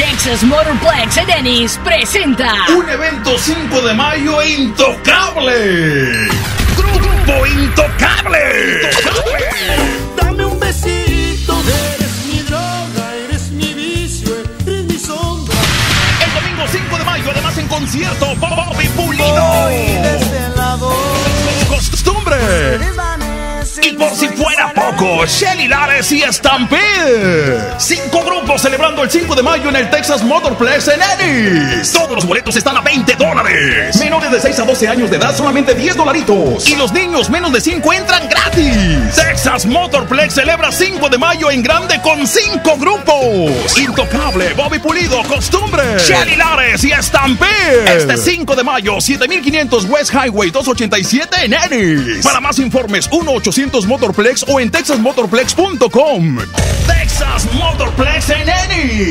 Texas Motorplex en Ennis presenta un evento 5 de mayo e intocable. Grupo intocable. Dame un besito, eres mi droga, eres mi vicio, eres mi sombra. El domingo 5 de mayo, además en concierto, Bobby Pulido. desde. Este costumbre. Y por si fuera poco, Shelly Lares y Stampede. 5 celebrando el 5 de mayo en el Texas Motorplex en Ennis. Todos los boletos están a 20 dólares de 6 a 12 años de edad solamente 10 dolaritos. Y los niños menos de 5 entran gratis. Texas Motorplex celebra 5 de mayo en grande con 5 grupos. Intocable, Bobby Pulido, Costumbre, Shelly Lares y Stampede. Este 5 de mayo, 7500 West Highway 287 en Ennis. Para más informes, 1-800 Motorplex o en texasmotorplex.com. Texas Motorplex en Ennis.